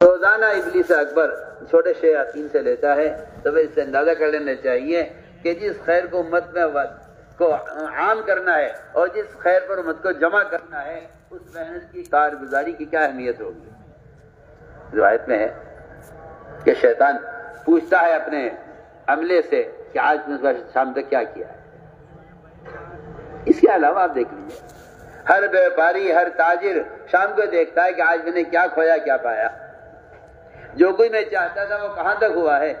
روزانہ ابلیس اکبر چھوٹے شیاطین سے لیتا ہے، تو پھر اس سے اندازہ کر لینا چاہیے کہ جس خیر کو امت میں کو عام کرنا ہے اور جس خیر پر امت کو جمع کرنا ہے، اس محنت کی کارگزاری کی کیا اہمیت ہوگی؟ روایت میں ہے کہ شیطان پوچھتا ہے اپنے عملے سے کہ آج نے شام تک کیا کیا ہے۔ اس کے علاوہ آپ دیکھ لیجیے ہر ویپاری ہر تاجر شام کو دیکھتا ہے کہ آج میں نے کیا کھویا، کیا پایا۔ جو کوئی میں چاہتا تھا وہ کہاں تک ہوا ہے؟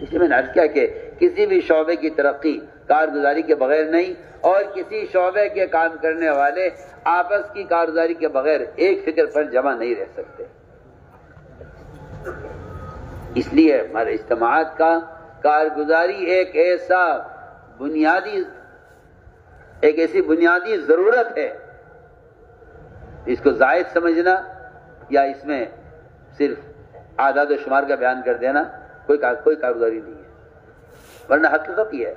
اس لیے میں نے کیا کہ کسی بھی شعبے کی ترقی، کارگزاری کے بغیر نہیں، اور کسی شعبے کے کام کرنے والے آپس کی کارگزاری کے بغیر ایک فکر پر جمع نہیں رہ سکتے۔ اس لیے ہمارے اجتماعات کا کارگزاری ایک ایسا بنیادی، ایک ایسی بنیادی ضرورت ہے۔ اس کو زائد سمجھنا یا اس میں صرف آداد و شمار کا بیان کر دینا، کوئی کوئی کارگزاری نہیں ہے۔ ورنہ حقیقت یہ ہے،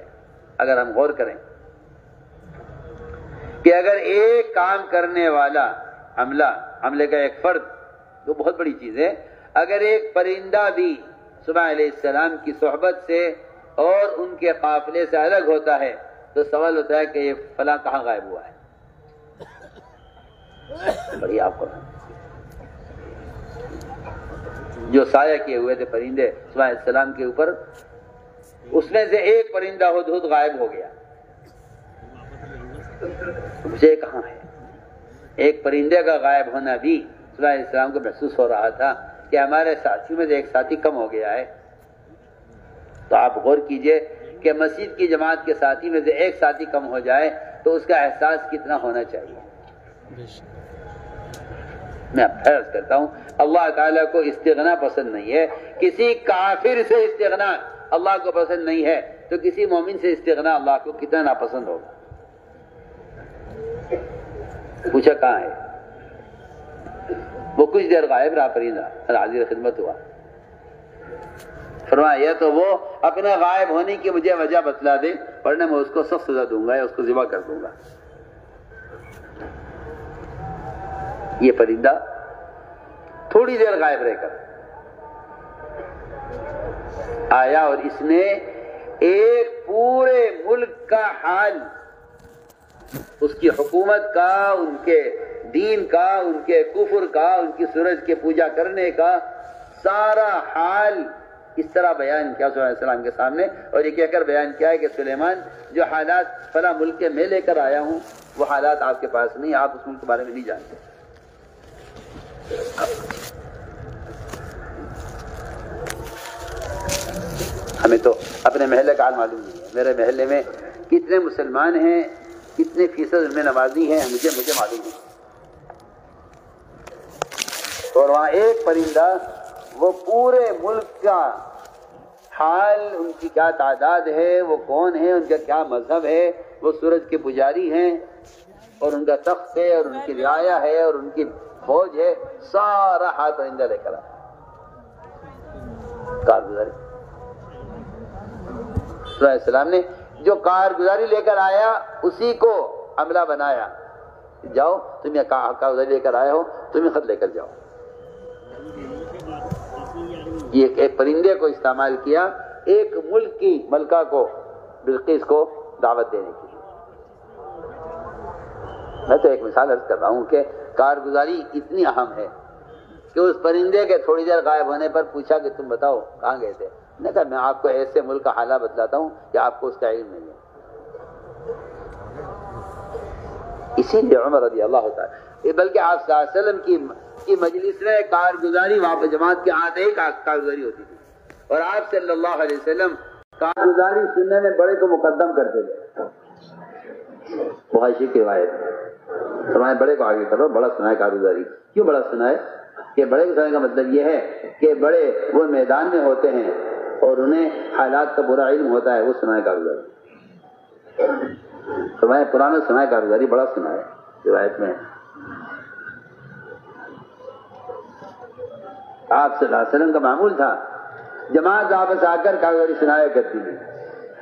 اگر ہم غور کریں کہ اگر ایک کام کرنے والا عملہ عملے کا ایک فرد تو بہت بڑی چیز ہے، اگر ایک پرندہ بھی صبح علیہ السلام کی صحبت سے اور ان کے قافلے سے الگ ہوتا ہے، تو سوال ہوتا ہے کہ یہ فلاں کہاں غائب ہوا ہے؟ بڑی آپ کو جو سایہ کیے ہوئے تھے پرندے صبح السلام کے اوپر، اس میں سے ایک پرندہ ہو دھود غائب ہو گیا۔ مجھے کہاں ہے؟ ایک پرندے کا غائب ہونا بھی صلی السلام کو محسوس ہو رہا تھا کہ ہمارے ساتھیوں میں سے ایک ساتھی کم ہو گیا ہے۔ تو آپ غور کیجیے کہ مسجد کی جماعت کے ساتھی میں سے ایک ساتھی کم ہو جائے تو اس کا احساس کتنا ہونا چاہیے۔ میں فرض کرتا ہوں۔ اللہ تعالیٰ کو استغنا پسند نہیں ہے۔ کسی کافر سے استغنا اللہ کو پسند نہیں ہے۔ تو کسی مومن سے استغنا اللہ کو کتنا ناپسند ہوگا؟ پوچھا کہاں ہے؟ وہ کچھ دیر غائب رہا پرندہ حاضر خدمت ہوا۔ فرمایا تو وہ اپنے غائب ہونے کی مجھے وجہ بتلا دے، ورنہ میں اس کو سخت سزا دوں گا یا اس کو ذبح کر دوں گا۔ یہ پرندہ تھوڑی دیر غائب رہ کر آیا اور اس نے ایک پورے ملک کا حال، اس کی حکومت کا، ان کے دین کا، ان کے کفر کا، ان کی سورج کے پوجا کرنے کا سارا حال اس طرح بیان کیا صلی اللہ علیہ السلام کے سامنے اور یہ کہہ کر بیان کیا ہے کہ سلیمان جو حالات فلاں ملک کے میں لے کر آیا ہوں، وہ حالات آپ کے پاس نہیں، آپ اس ملک کے بارے میں نہیں جانتے۔ ہمیں تو اپنے محلے کا حال معلوم نہیں ہے۔ میرے محلے میں کتنے مسلمان ہیں، کتنے فیصد میں نوازی ہیں، مجھے مجھے معلوم نہیں۔ اور وہاں ایک پرندہ، وہ پورے ملک کا حال، ان کی کیا تعداد ہے، وہ کون ہے، ان کا کیا مذہب ہے، وہ سورج کے پجاری ہیں، اور ان کا تخت ہے، اور ان کی رعایا ہے، اور ان کی فوج ہے، سارا ہاتھ پرندہ لے کر آیا کارگزاری۔ السلام نے جو کارگزاری لے کر آیا، اسی کو عملہ بنایا۔ جاؤ، تم یہ کارگزاری لے کر آئے ہو، تم یہ خط لے کر جاؤ۔ یہ ایک پرندے کو استعمال کیا، ایک ملک کی ملکہ کو، بلقیس کو دعوت دینے کی میں تو ایک مثال عرض کر رہا ہوں کہ کارگزاری اتنی اہم ہے کہ اس پرندے کے تھوڑی دیر غائب ہونے پر پوچھا کہ تم بتاؤ، کہاں گئے تھے؟ نہیں کہا، میں آپ کو ایسے ملک کا حالہ بتلاتا ہوں کہ آپ کو اس کا علم نہیں ہے۔ اسی لیے عمر رضی اللہ ہوتا ہے بلکہ آپ صلی اللہ علیہ وسلم کی کی مجلس میں کارگزاری، وہاں جماعت کے آتے ہی کارگزاری ہوتی تھی۔ اور آپ صلی اللہ علیہ وسلم کارگزاری سننے میں بڑے کو مقدم کرتے تھے۔ بحاشی کی روایت فرمائے بڑے کو آگے کرو، بڑا سنا ہے کارگزاری کیوں بڑا سنا ہے کہ بڑے کو سننے کا مطلب یہ ہے کہ بڑے وہ میدان میں ہوتے ہیں اور انہیں حالات کا برا علم ہوتا ہے، وہ سنائے کارگزاری فرمائے پرانا سنائے کارگزاری بڑا سنا ہے روایت میں۔ آپ صلی اللہ علیہ وسلم کا معمول تھا، جماعت واپس آ کر کاغذی سنایا کرتی تھی۔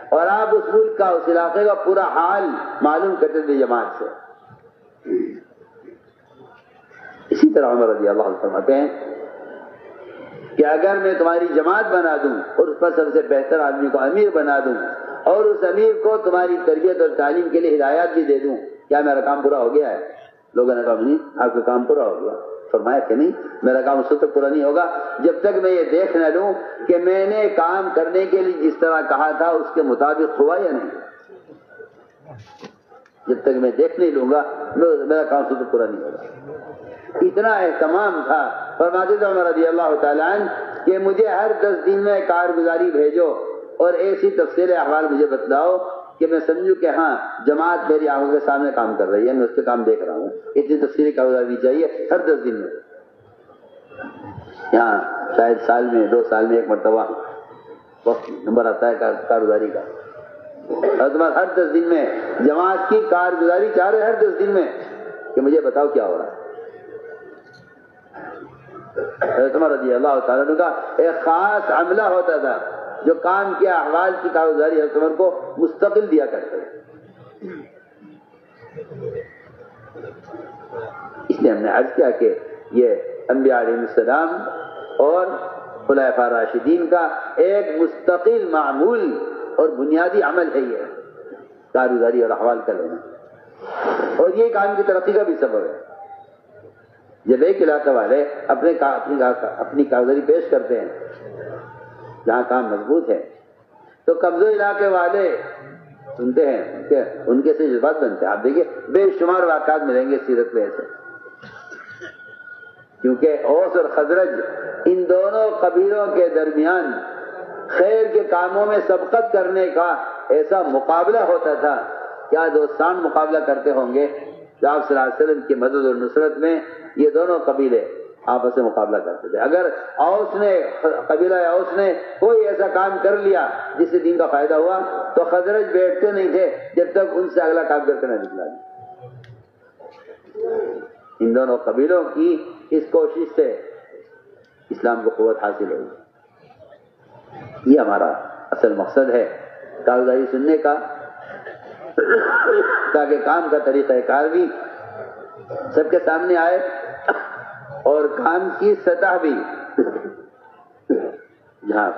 اور آپ اس ملک کا، اس علاقے کا پورا حال معلوم کرتے تھے جماعت سے۔ اسی طرح عمر رضی اللہ عنہ فرماتے ہیں کہ اگر میں تمہاری جماعت بنا دوں اور اس پر سب سے بہتر آدمی کو امیر بنا دوں اور اس امیر کو تمہاری تربیت اور تعلیم کے لیے ہدایات بھی دے دوں، کیا میرا کام پورا ہو گیا ہے؟ لوگوں نے کہا، نہیں، آپ کا کام پورا ہو گیا۔ فرمایا کہ نہیں، میرا کام اس تک پورا نہیں ہوگا جب تک میں یہ دیکھ نہ لوں کہ میں نے کام کرنے کے لیے جس طرح کہا تھا، اس کے مطابق ہوا یا نہیں۔ جب تک میں دیکھ نہیں لوں گا، میرا کام اس تک پورا نہیں ہوگا۔ اتنا اہتمام تھا۔ فرماتے تھے عمر رضی اللہ تعالیٰ عنہ کہ مجھے ہر دس دن میں کارگزاری بھیجو اور ایسی تفصیل احوال مجھے بتلاؤ کہ میں سمجھوں کہ ہاں جماعت میری آنکھوں کے سامنے کام کر رہی ہے، میں اس کے کام دیکھ رہا ہوں۔ اتنی تفصیلی کارگزاری چاہیے ہر دس دن میں۔ یہاں شاید سال میں، دو سال میں ایک مرتبہ وقت نمبر آتا ہے کارگزاری کا۔ ہر دس دن میں جماعت کی کارگزاری چاہ رہے ہر دس دن میں کہ مجھے بتاؤ کیا ہو رہا ہے۔ رضی اللہ تعالیٰ کا ایک خاص عملہ ہوتا تھا جو کام کے احوال کی کاغذاری عمر کو مستقل دیا کرتے اس لیے ہم نے عرض کیا کہ یہ انبیاء علیہ السلام اور خلافہ راشدین کا ایک مستقل معمول اور بنیادی عمل ہے یہ، کاروباری اور احوال کا لینا۔ اور یہ کام کی ترقی کا بھی سبب ہے۔ جب ایک علاقے والے اپنے اپنی کاغذاری پیش کرتے ہیں، جہاں کام مضبوط ہے، تو قبضہ علاقے والے سنتے ہیں کہ ان کے سے جذبات بنتے ہیں۔ آپ دیکھیے، بے شمار واقعات ملیں گے سیرت میں ایسے۔ کیونکہ اوس اور خزرج ان دونوں قبیلوں کے درمیان خیر کے کاموں میں سبقت کرنے کا ایسا مقابلہ ہوتا تھا۔ کیا دوستان مقابلہ کرتے ہوں گے؟ آپ صلی اللہ علیہ وسلم کی مدد اور نصرت میں یہ دونوں قبیلے آپس میں مقابلہ کرتے تھے۔ اگر اوس نے، قبیلہ اوس نے کوئی ایسا کام کر لیا جس سے دین کا فائدہ ہوا، تو خزرج بیٹھتے نہیں تھے جب تک ان سے اگلا کام کر کے نہ نکلا۔ ان دونوں قبیلوں کی اس کوشش سے اسلام کو قوت حاصل ہوئی۔ یہ ہمارا اصل مقصد ہے۔ کاغذاری سننے کا، تاکہ کام کا طریقہ کار بھی سب کے سامنے آئے۔ اور کام کی سطح بھی۔ جہاں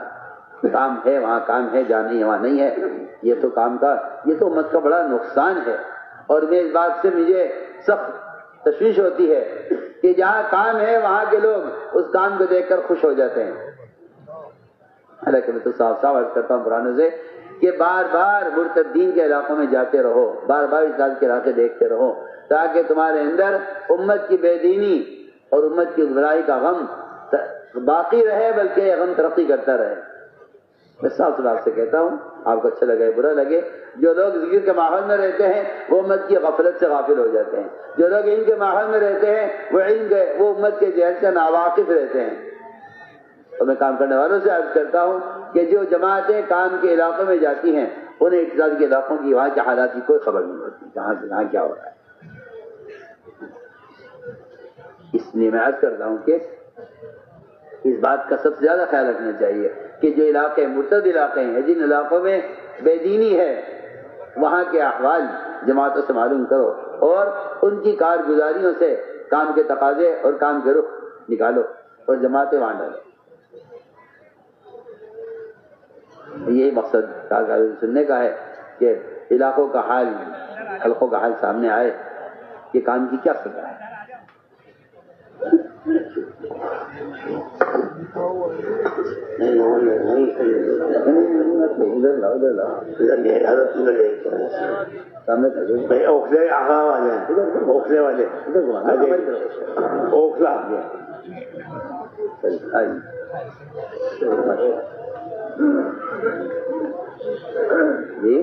کام ہے، وہاں کام ہے جہاں نہیں وہاں نہیں ہے۔ یہ تو کام کا، یہ تو مت کا بڑا نقصان ہے۔ اور میں اس بات سے مجھے سخت تشویش ہوتی ہے کہ جہاں کام ہے، وہاں کے لوگ اس کام کو دیکھ کر خوش ہو جاتے ہیں۔ حالانکہ میں تو صاف صاف عرض کرتا ہوں پرانے سے کہ بار بار مرتدین کے علاقوں میں جاتے رہو، بار بار اس بات کے علاقے دیکھتے رہو، تاکہ تمہارے اندر امت کی بے دینی اور امت کی برائی کا غم باقی رہے بلکہ یہ غم ترقی کرتا رہے۔ میں صاف صاف سے کہتا ہوں، آپ کو اچھا لگے، برا لگے۔ جو لوگ ذکر کے ماحول میں رہتے ہیں، وہ امت کی غفلت سے غافل ہو جاتے ہیں۔ جو لوگ ان کے ماحول میں رہتے ہیں، وہ علم کے وہ امت کے جہل سے ناواقف رہتے ہیں۔ اور میں کام کرنے والوں سے عرض کرتا ہوں کہ جو جماعتیں کام کے علاقوں میں جاتی ہیں، انہیں اقتصاد کے علاقوں کی وہاں کے حالات کی کوئی خبر نہیں ہوتی، کہاں سے کہاں کیا ہو رہا ہے۔ اس لیے میں عرض کرتا ہوں کہ اس بات کا سب سے زیادہ خیال رکھنا چاہیے کہ جو علاقے مرتد علاقے ہیں، جن علاقوں میں بے دینی ہے، وہاں کے احوال جماعتوں سے معلوم کرو اور ان کی کارگزاریوں سے کام کے تقاضے اور کام کے رخ نکالو اور جماعتیں وہاں ڈالو۔ یہی مقصد سننے کا ہے کہ علاقوں کا حال، حلقوں کا حال سامنے آئے کہ کام کی کیا سزا ہے۔ اوکھلے آگا والے اوکھلے والے اوکھلا جی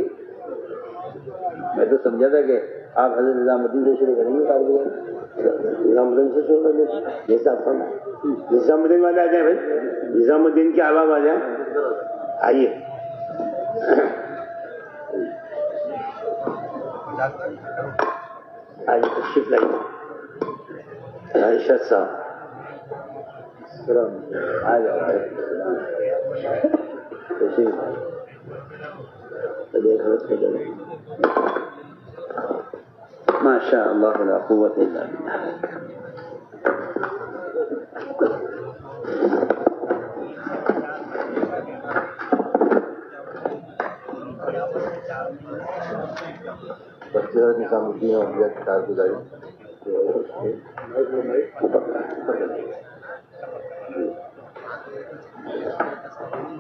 میں تو سمجھا تھا کہ آپ حضرت نظام الدین سے شروع کریں گے کارگزار نظام الدین سے شروع کر دیں جیسا آپ نظام الدین والے آ جائیں بھائی نظام الدین کے علاوہ آ جائیں آئیے آئیے تشریف لائیے ارشد صاحب آ جاؤ تشریف ما شاء الله لا قوة إلا بالله.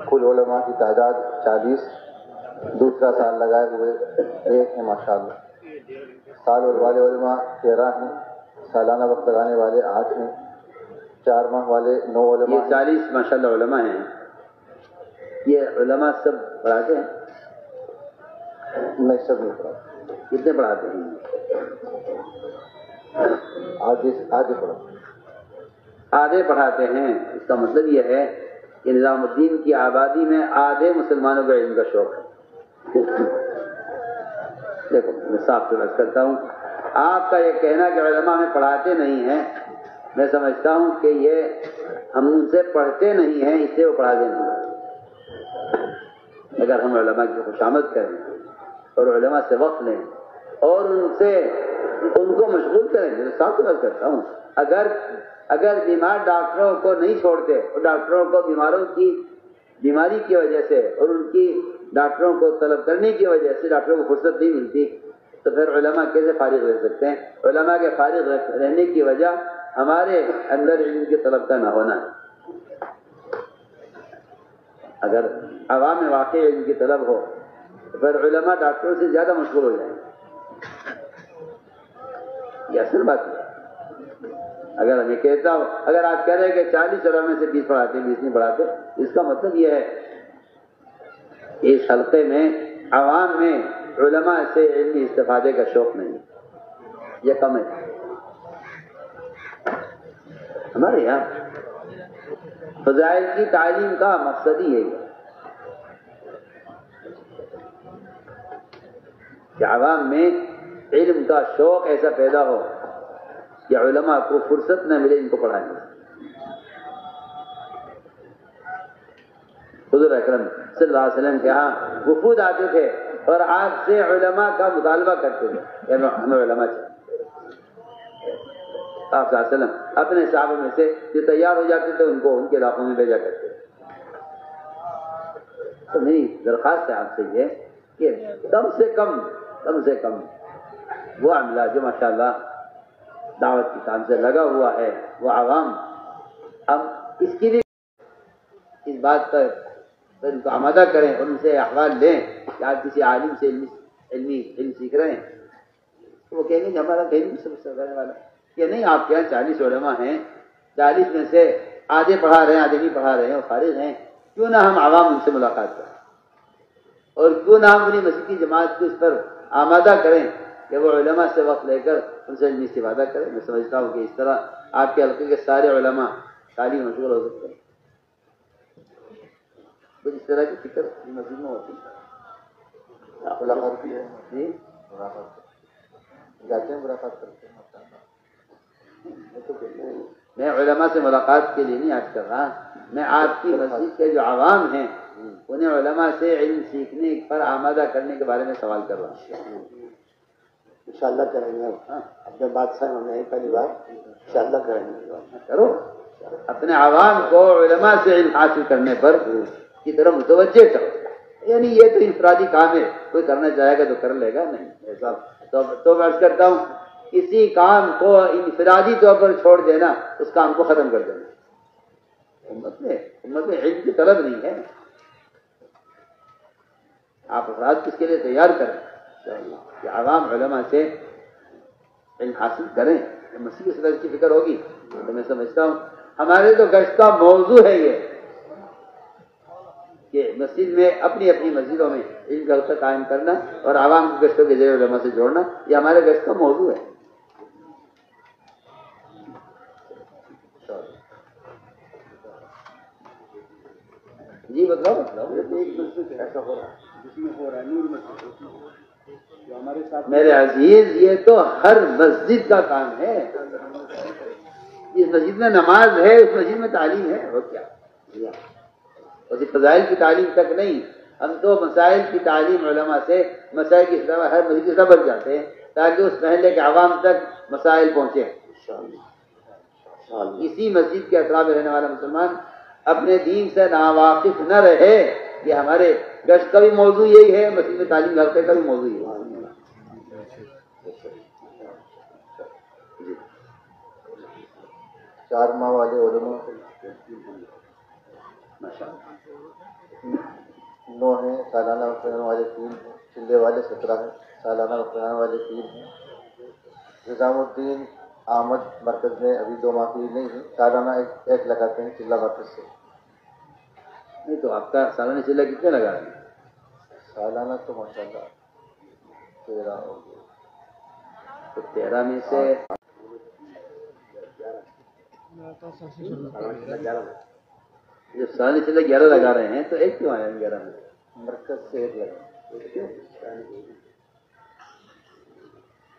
کل علماء کی تعداد چالیس دوسرا سال لگائے ہوئے ایک ہے ماشاء اللہ سال اور والے علماء تیرہ ہیں سالانہ وقت لگانے والے آٹھ ہیں چار ماہ والے نو علماء یہ چالیس ماشاء اللہ علماء ہیں۔ یہ علماء سب پڑھاتے ہیں؟ میں سب نہیں پڑھا کتنے پڑھاتے ہیں؟ آگے آگے پڑھا آدھے پڑھاتے ہیں۔ اس کا مطلب یہ ہے کہ نظام الدین کی آبادی میں آدھے مسلمانوں کا علم کا شوق ہے۔ دیکھو، میں صاف سے بات کرتا ہوں۔ آپ کا یہ کہنا کہ علماء میں پڑھاتے نہیں ہیں، میں سمجھتا ہوں کہ یہ ہم ان سے پڑھتے نہیں ہیں، اس سے وہ پڑھاتے نہیں اگر ہم علماء کی خوشامد کریں اور علماء سے وقت لیں اور ان سے ان کو مشغول کریں، میں صاف سے کرتا ہوں۔ اگر اگر بیمار ڈاکٹروں کو نہیں چھوڑتے اور ڈاکٹروں کو بیماروں کی بیماری کی وجہ سے اور ان کی ڈاکٹروں کو طلب کرنے کی وجہ سے ڈاکٹروں کو فرصت نہیں ملتی، تو پھر علماء کیسے فارغ رہ سکتے ہیں؟ علماء کے فارغ رہنے کی وجہ ہمارے اندر علم کی طلب کا نہ ہونا ہے۔ اگر عوام میں واقع علم کی طلب ہو، تو پھر علماء ڈاکٹروں سے زیادہ مشغول ہو جائیں۔ یہ اصل بات ہے۔ اگر میں کہتا ہوں اگر آپ کہہ رہے ہیں کہ چالیس علماء میں سے بیس پڑھاتے ہیں، بیس نہیں پڑھاتے، اس کا مطلب یہ ہے اس حلقے میں، عوام میں علماء سے علمی استفادے کا شوق نہیں۔ یہ کم ہے۔ ہمارے یہاں فضائل کی تعلیم کا مقصد ہی ہے کہ عوام میں علم کا شوق ایسا پیدا ہو کہ علماء کو فرصت نہ ملے ان کو پڑھانے حضور اکرم صلی اللہ علیہ وسلم کے ہاں وفود آتے تھے اور آپ سے علماء کا مطالبہ کرتے یعنی تھے کہ ہمیں علماء چاہیے آپ صلی اللہ علیہ وسلم اپنے صحابہ میں سے جو تیار ہو جاتے تھے، ان کو ان کے علاقوں میں بھیجا کرتے تو میری درخواست ہے آپ سے یہ کہ کم سے کم کم سے کم وہ عملہ جو ماشاء اللہ دعوت کی کام سے لگا ہوا ہے، وہ عوام، اب اس کے لیے اس بات پر ان کو آمادہ کریں اور ان سے احوال لیں کہ آپ کسی عالم سے علمی علمی علم سیکھ رہے ہیں۔ تو وہ کہیں گے کہ ہمارا کہیں بھی سب سے والا۔ کہ نہیں آپ کے یہاں چالیس علماء ہیں۔ چالیس میں سے آدھے پڑھا رہے ہیں، آدھے نہیں پڑھا رہے ہیں اور فارغ ہیں۔ کیوں نہ ہم عوام ان سے ملاقات کریں؟ اور کیوں نہ ہم اپنی مسجد کی جماعت کو اس پر آمادہ کریں کہ وہ علماء سے وقت لے کر ان سے علمی استفادہ کریں؟ میں سمجھتا ہوں کہ اس طرح آپ کے حلقے کے سارے علماء تعلیم مشغول ہو سکتے ہیں۔ اس طرح کی فکر مسجد میں ہوتی ملاقات کی ہے جی جاتے ہیں ملاقات کرتے ہیں میں علماء سے ملاقات کے لیے نہیں آج کر رہا میں آپ کی مسجد کے جو عوام ہیں انہیں علماء سے علم سیکھنے پر آمادہ کرنے کے بارے میں سوال کر رہا ہوں انشاءاللہ کریں گے اپنے بادشاہ ہم نے پہلی بار انشاءاللہ کریں گے کرو اپنے عوام کو علماء سے علم حاصل کرنے پر کی طرف متوجہ کرو یعنی یہ تو انفرادی کام ہے، کوئی کرنا چاہے گا تو کر لے گا، نہیں ایسا تو تو میں عرض کرتا ہوں، کسی کام کو انفرادی طور پر چھوڑ دینا، اس کام کو ختم کر دینا۔ امت میں امت میں علم کی طلب نہیں ہے۔ آپ افراد کس کے لیے تیار کریں؟ کہ عوام علماء سے علم حاصل کریں۔ مسیح صدر کی فکر ہوگی۔ تو میں سمجھتا ہوں، ہمارے تو گشت کا موضوع ہے یہ۔ کہ مسجد میں اپنی اپنی مسجدوں میں علم کا حلقہ قائم کرنا اور عوام کو گشتوں کے ذریعے علماء سے جوڑنا یہ ہمارے گشت کا موضوع ہے۔ جی بتلاؤ ایسا ہو رہا ہے۔ جس میں ہو رہا ہے نور مسجد۔ جو ہمارے ساتھ میرے عزیز یہ تو ہر مسجد کا کام ہے۔ اس مسجد میں نماز ہے اس مسجد میں تعلیم ہے۔ اور کیا؟ ویسے فضائل کی تعلیم تک نہیں ہم تو مسائل کی تعلیم علماء سے مسائل کی ہر مریض کے سبق جاتے ہیں تاکہ اس محلے کے عوام تک مسائل پہنچے اسی مسجد کے اطراف میں رہنے والا مسلمان اپنے دین سے ناواقف نہ رہے یہ ہمارے گشت کا بھی موضوع یہی ہے مسجد میں تعلیم حلقے کا بھی موضوع یہی ہے۔ جی۔ چار ماہ والے علماء۔ نو ہیں سالانہ لگانے والے تین ہیں چلے والے سترہ ہیں سالانہ لگانے والے تین ہیں۔ نظام الدین احمد مرکز میں ابھی دو ماہ نہیں ہے سالانہ ایک ایک لگاتے ہیں چلہ مرکز سے۔ نہیں تو آپ کا سالانہ چلہ کتنے لگا رہے ہیں؟ سالانہ تو ماشاء اللہ تیرہ ہو گیا تو تیرہ میں سے جب سالانہ چلہ گیارہ لگا رہے ہیں تو ایک کیوں آیا گیارہ میں مرکز سے ایک لگا۔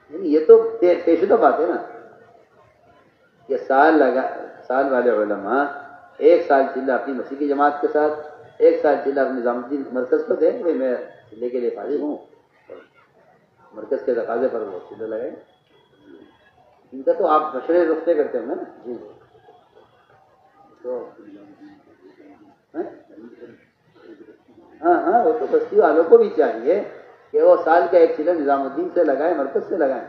یہ تو پیشدہ بات ہے نا۔ کہ سال لگا سال والے علماء ایک سال چلہ اپنی مسیح کی جماعت کے ساتھ ایک سال چلہ اپنے نظام الدین مرکز کو دیں بھائی میں چلے کے لیے فارغ ہوں۔ مرکز کے تقاضے پر وہ چلہ لگائیں۔ ان کا تو آپ مشورے رختے کرتے ہوں گے نا۔ جی۔ تو؟ ہاں ہاں وہ تو بستی والوں کو بھی چاہیے کہ وہ سال کا ایک چلہ نظام الدین سے لگائیں مرکز سے لگائیں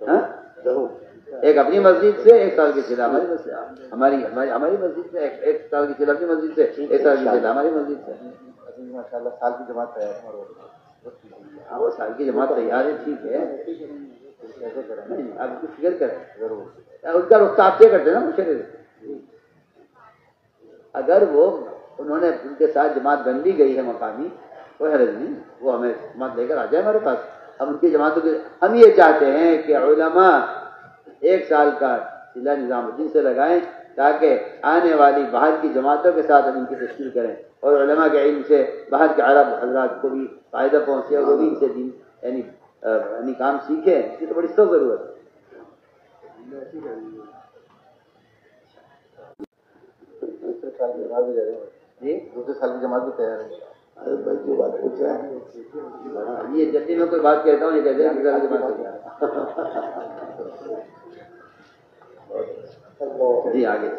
ہاں؟ ایک اپنی مسجد سے ایک سال کی چلہ ہماری مسجد ہماری ہماری مسجد سے ایک سال کی چلہ اپنی مسجد سے ایک سال کی چلہ ہماری مسجد سے۔ ابھی ماشاء اللہ سال کی جماعت تیار ہاں وہ سال کی جماعت تیار ہے ٹھیک ہے۔ آپ اس کی فکر کریں۔ ضرور اس کا رخ آپ سے کرتے ہیں نا مشرے اگر وہ انہوں نے ان کے ساتھ جماعت بن بھی گئی ہے مقامی، کوئی حرج نہیں، وہ ہمیں جماعت لے کر آ جائے ہمارے پاس۔ ہم ان کی جماعتوں کے ہم یہ چاہتے ہیں کہ علماء ایک سال کا ضلع نظام الدین سے لگائیں تاکہ آنے والی باہر کی جماعتوں کے ساتھ ہم ان کی تشکیل کریں اور علماء کے علم سے باہر کے عرب حضرات کو بھی فائدہ پہنچے اور وہ بھی ان سے دین یعنی یعنی کام سیکھیں اس کی تو بڑی سخت ضرورت ہے دوسرے سال کی جماعت بھی جا رہے ہیں جی دوسرے سال کی جماعت بھی تیار ہے۔ یہ جلدی میں کوئی بات کہتا ہوں یہ کہتے ہیں جی آگے۔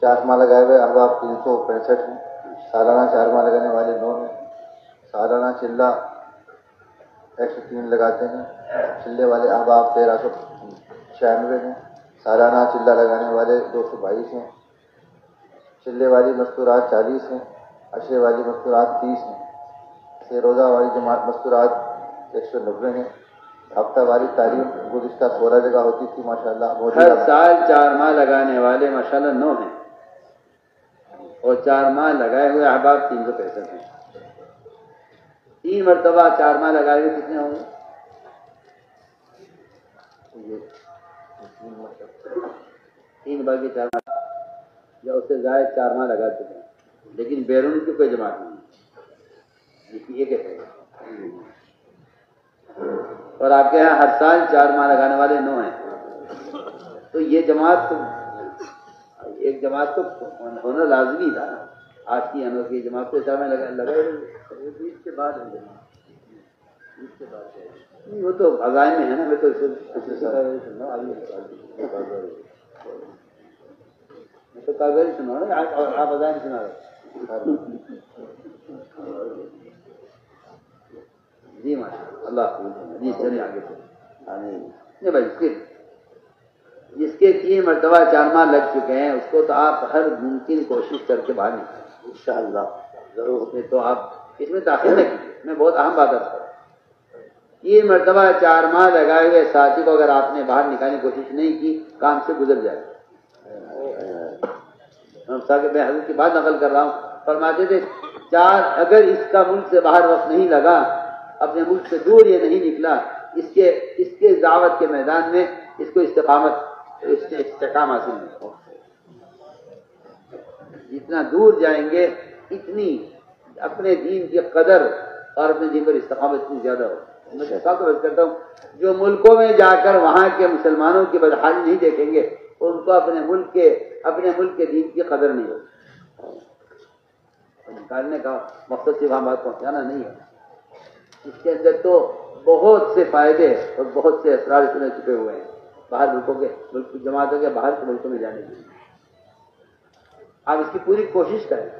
چار ماہ لگائے ہوئے احباب تین سو پینسٹھ ہیں۔ سالانہ چار ماہ لگانے والے نو ہیں۔ سالانہ چلہ ایک سو تین لگاتے ہیں۔ چلے والے احباب تیرہ سو چھیانوے ہیں۔ سالانہ چلہ لگانے والے دو سو بائیس ہیں۔ چلے والی مستورات چالیس ہیں اشرے والی مستورات تیس ہیں۔ سے روزہ والی جماعت مستورات ایک سو نبے ہیں۔ ہفتہ واری تعلیم گزشتہ سولہ جگہ ہوتی تھی ماشاء اللہ ہر سال چار ماہ لگانے والے ماشاءاللہ نو ہیں۔ اور چار ماہ لگائے ہوئے احباب تین سو پینسٹھ ہیں۔ تین مرتبہ چار ماہ لگائے ہوئے کتنے ہوں گے؟ تین کے چار ماہ۔ یا اس سے زائد چار ماہ لگا چکے ہیں لیکن بیرون کی کوئی جماعت نہیں یہ ایک اور آپ کے یہاں ہر سال چار ماہ لگانے والے نو ہیں تو یہ جماعت تو ایک جماعت تو ہونا لازمی تھا آج کی انور کی جماعت کو چار ماہ لگا کے بعد جماعت کے بعد وہ تو عزائم میں ہے نا میں تو اسے پچھلے سال سن رہا ہوں آگے میں تو کاغذ سنا آپ- سنا رہے جی ماشاء اللہ جی چلیے آگے چلیں۔ بھائی، اس کے جس کے تین مرتبہ چار ماہ لگ چکے ہیں۔ اس کو تو آپ ہر ممکن کوشش کر کے باہر نکالیں ان شاء اللہ ضرور۔ میں تو آپ اس میں تاخیر نہ کیجیے۔ میں بہت اہم بات کرتا ہوں تین مرتبہ چار ماہ لگائے ہوئے ساتھی کو اگر آپ نے باہر نکالنے کی کوشش نہیں کی، کام سے گزر جائے۔ تاکہ میں حضرت کی بات نقل کر رہا ہوں۔ فرماتے تھے، چار، اگر اس کا ملک سے باہر وقت نہیں لگا، اپنے ملک سے دور یہ نہیں نکلا، اس کے اس کے دعوت کے میدان میں اس کو استقامت، اس سے استحکام حاصل نہیں ہو جتنا دور جائیں گے، اتنی اپنے دین کی قدر اور اپنے دین پر استقامت اتنی زیادہ ہو۔ میں کرتا ہوں، جو ملکوں میں جا کر وہاں کے مسلمانوں کی بدحالی نہیں دیکھیں گے ان کو اپنے ملک کے اپنے ملک کے دین کی قدر نہیں ہوگی نکالنے کا مقصد صرف وہاں بات پہنچانا نہیں ہے۔ اس کے اندر تو بہت سے فائدے اور بہت سے اثرات اس میں چھپے ہوئے ہیں۔ باہر ملکوں کے ملک جماعتوں کے باہر کے ملکوں میں جانے کے لیے۔ آپ اس کی پوری کوشش کریں۔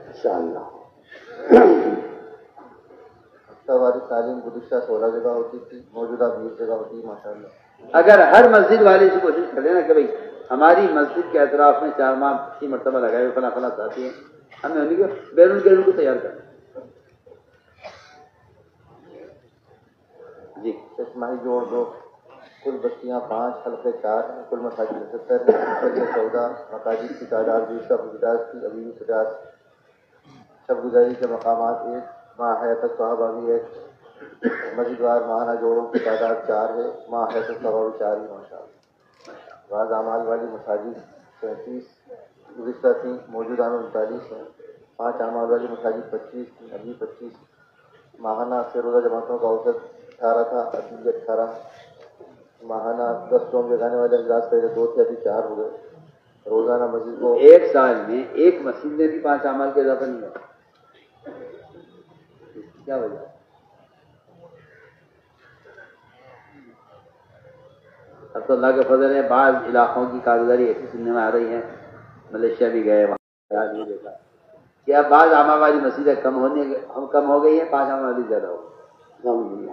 ہفتہ واری تعلیم گزشتہ سولہ جگہ ہوتی تھی موجودہ بیس جگہ ہوتی ہے ماشاء اللہ اگر ہر مسجد والے سے کوشش کریں نا کہ بھائی ہماری مسجد کے اطراف میں چار ماہ کی مرتبہ لگائے ہوئے فلاں فلاں ساتھی ہیں۔ ہمیں انہیں کو بیرون کے کو تیار کرنا جی۔ اجتماعی جوڑ دو کل بستیاں پانچ حلقے چار ہیں کل مساجد ستر بجے چودہ مساجد کی تعداد بیس کا پچاس کی ابھی بھی پچاس شب گزاری کے مقامات ایک ماہ حیات صحابہ بھی ایک۔ مسجد وار ماہانہ جوڑوں کی تعداد چار ہے ماہ حیات صحابہ بھی چار ہی ماشاء اللہ بعض اعمال والی مساجد سینتیس گزشتہ تھی موجودہ میں انتالیس ہیں۔ پانچ اعمال والی مساجد پچیس تھی ابھی پچیس۔ ماہانہ سے روزہ جماعتوں کا اوسط اٹھارہ تھا ابھی اٹھارہ۔ ماہانہ دس ٹوم جگانے والے اجلاس پہلے دو تھے، ابھی چار ہو گئے۔ روزانہ مسجد کو ایک سال میں ایک مسجد میں بھی پانچ اعمال کے اضافہ نہیں ہوا کیا وجہ اب تو اللہ کے فضل ہے بعض علاقوں کی کاروباری ایسی سننے میں آ رہی ہے ملیشیا بھی گئے، وہاں بھی دیکھا۔ کہ اب بعض عامہ والی مسجدیں کم ہونے، ہم کم ہو گئی ہیں پانچ عامہ والی زیادہ ہو گئی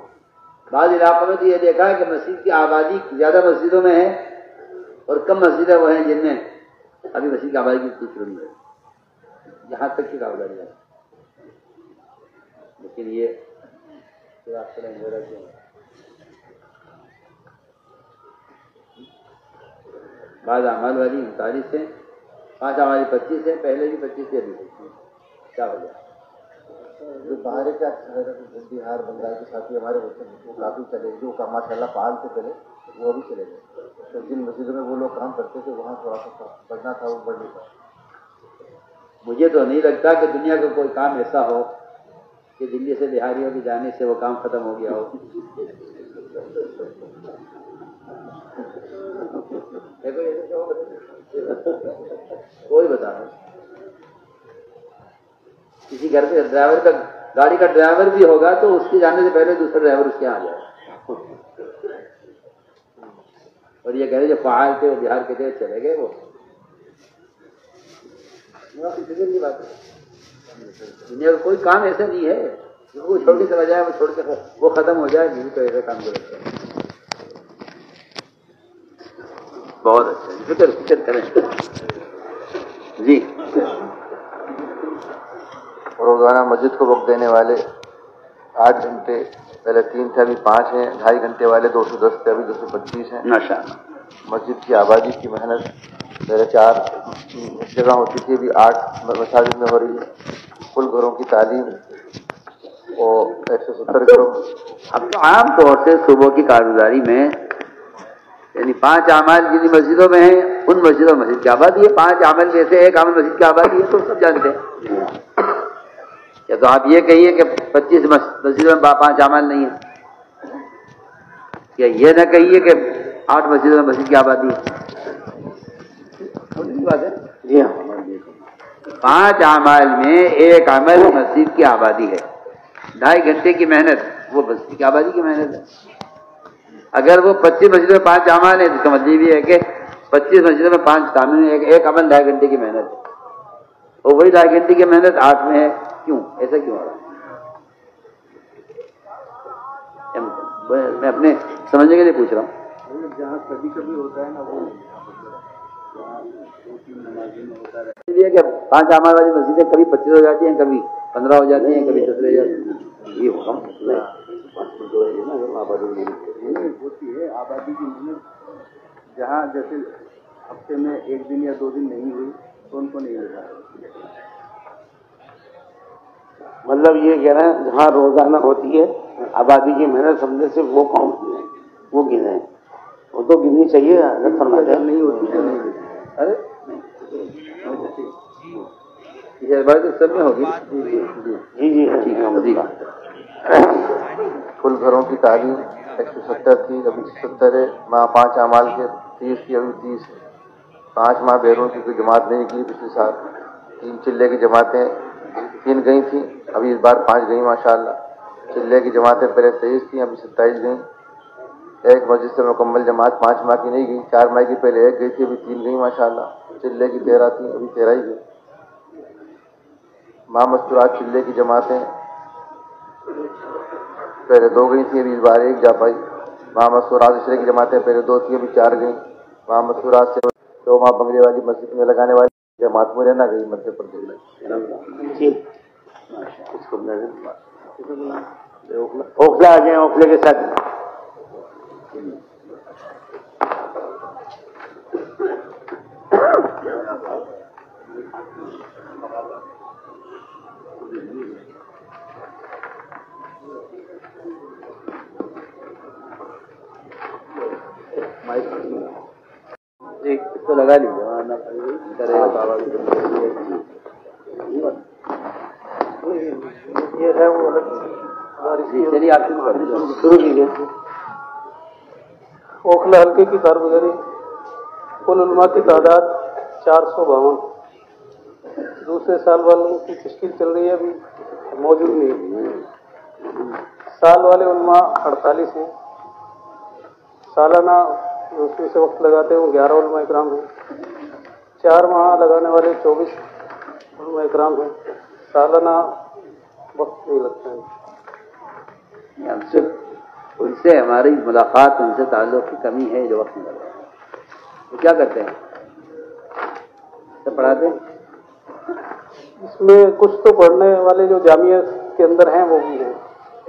بعض علاقوں میں تو یہ دیکھا ہے کہ مسجد کی آبادی زیادہ مسجدوں میں ہے اور کم مسجدیں وہ ہیں جن میں ابھی مسجد کی آبادی کی اتنی شروع نہیں ہے یہاں تک کی کاروباری ہے۔ لیکن یہ بعض اعمال والی انتالیس ہیں پانچ ہماری پچیس ہیں پہلے بھی پچیس تھے ابھی پچیس کیا وجہ جو باہر کا بہار بنگال کے ساتھی ہمارے بچے وہ کافی چلے جو کا ماشاء اللہ پال سے چلے وہ بھی چلے گئے۔ تو جن مسجدوں میں وہ لوگ کام کرتے تھے وہاں تھوڑا سا بڑھنا تھا وہ بڑھ نہیں پا مجھے تو نہیں لگتا کہ دنیا کا کوئی کام ایسا ہو کہ دلی سے بہاریوں کے جانے سے وہ کام ختم ہو گیا ہو۔ کوئی بتا کسی گھر پہ ڈرائیور کا گاڑی کا ڈرائیور بھی ہوگا تو اس کے جانے سے پہلے دوسرا ڈرائیور اس کے یہاں آ جائے۔ اور یہ کہہ رہے جو فعال تھے، وہ بہار کے تھے، چلے گئے وہ۔ بات دنیا کا کوئی کام ایسا نہیں ہے۔ وہ چھوڑ کے چلا جائے، وہ چھوڑ کے وہ ختم ہو جائے نہیں تو ایسا کام کو رکھتا ہے۔ بہت اچھا فکر فکر کریں۔ جی۔ روزانہ مسجد کو وقت دینے والے آٹھ گھنٹے پہلے تین تھے ابھی پانچ ہیں ڈھائی گھنٹے والے دو سو دس تھے ابھی دو سو پچیس ہیں۔ ماشاء مسجد کی آبادی کی محنت پہلے چار جگہ ہوتی تھی ابھی آٹھ مساجد میں ہو رہی ہے۔ کل گھروں کی تعلیم اور ایک سو ستر گھروں۔ اب تو عام طور سے صبح کی کارگزاری میں یعنی پانچ اعمال جن مسجدوں میں ہیں ان مسجدوں میں مسجد کی آبادی ہے۔ پانچ عمل میں سے ایک عمل مسجد کی آبادی ہے تو سب جانتے ہیں۔ یا تو آپ یہ کہیے کہ پچیس مسجدوں میں پانچ عمل نہیں ہے یا یہ نہ کہیے کہ آٹھ مسجدوں میں مسجد کی آبادی ہے۔ جی ہاں پانچ اعمال میں ایک عمل مسجد کی آبادی ہے۔ ڈھائی گھنٹے کی محنت وہ مسجد کی آبادی کی محنت ہے۔ اگر وہ پچیس مسجدوں میں پانچ اعمال ہیں تو مطلب یہ ہے کہ پچیس مسجدوں میں پانچ تعمیر ایک ایک عمل ڈھائی گھنٹے کی محنت ہے۔ اور وہی ڈھائی گھنٹے کی محنت آٹھ میں ہے۔ کیوں؟ ایسا کیوں ہو رہا ہے؟ میں اپنے سمجھنے کے لیے پوچھ رہا ہوں۔ جہاں کبھی کبھی ہوتا ہے نا وہ کہ پانچ اعمال والی مسجدیں کبھی پچیس ہو جاتی ہیں کبھی پندرہ ہو جاتی ہیں کبھی سترہ ہو جاتی ہیں۔ یہ ہوتی ہے آبادی کی محنت جہاں جیسے ہفتے میں ایک دن یا دو دن نہیں ہوئی تو ان کو نہیں مل رہا مطلب یہ کہہ رہے ہیں جہاں روزانہ ہوتی ہے آبادی کی محنت سمجھنے سے وہ کون وہ گنے وہ تو گننی چاہیے نہیں ہوتی تو نہیں ارے یہ بات تو سب میں ہوگی۔ جی جی ہاں، ٹھیک ہے جی کل گھروں کی تعلیم۔ ایک سو ستر تھی ابھی ستر ہے ماہ پانچ اعمال کے تیس کی ابھی تیس ہے پانچ ماہ بیرون کی کوئی جماعت نہیں نکلی پچھلے سال۔ تین چلے کی جماعتیں تین گئی تھیں، ابھی اس بار پانچ گئیں ماشاء اللہ چلے کی جماعتیں پہلے تیئیس تھیں، ابھی ستائیس گئیں۔ ایک مسجد سے مکمل جماعت پانچ ماہ کی نہیں گئی، چار ماہ کی پہلے ایک گئی تھی، ابھی تین گئی ماشاء اللہ چلے کی تیرہ تھیں، ابھی تیرہ ہی گئی ماں مستورات چلے کی جماعتیں پہلے دو گئی تھیں، ابھی اس بار ایک جا پائی۔ ماں مستورات عشرے کی جماعتیں پہلے دو تھیں، ابھی چار گئیں۔ ماں مستورات سے تو وہاں بنگلے والی مسجد میں لگانے والی جماعت میں رہنا گئی، مدھیہ پردیش میں۔ جی۔ اوکھلا آ جائیں، اوکھلے کے ساتھ۔ جی اس کو لگا لیجیے وہاں نہ کرے گا بابا کی یہ ہے وہ جی۔ دیجیے شروع کیجیے اوکھلا حلقے کی کارگزاری کل علماء کی تعداد چار سو باون۔ دوسرے سال والوں کی تشکیل چل رہی ہے ابھی موجود نہیں۔ سال والے علماء اڑتالیس ہیں۔ سالانہ میں سے وقت لگاتے ہیں وہ گیارہ علماء اکرام ہیں۔ چار ماہ لگانے والے چوبیس علماء اکرام ہیں۔ سالانہ وقت نہیں لگتا ہے۔ ہم سے ان سے ہماری ملاقات ان سے تعلق کی کمی ہے جو وقت نہیں لگ رہا ہے وہ کیا کرتے ہیں؟ سب پڑھاتے ہیں؟ اس میں کچھ تو پڑھنے والے جو جامعہ کے اندر ہیں وہ بھی ہیں۔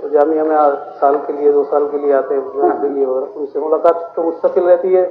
تو جامعہ میں سال کے لیے، دو سال کے لیے آتے ہیں کے لیے ان سے ملاقات تو مستقل رہتی ہے۔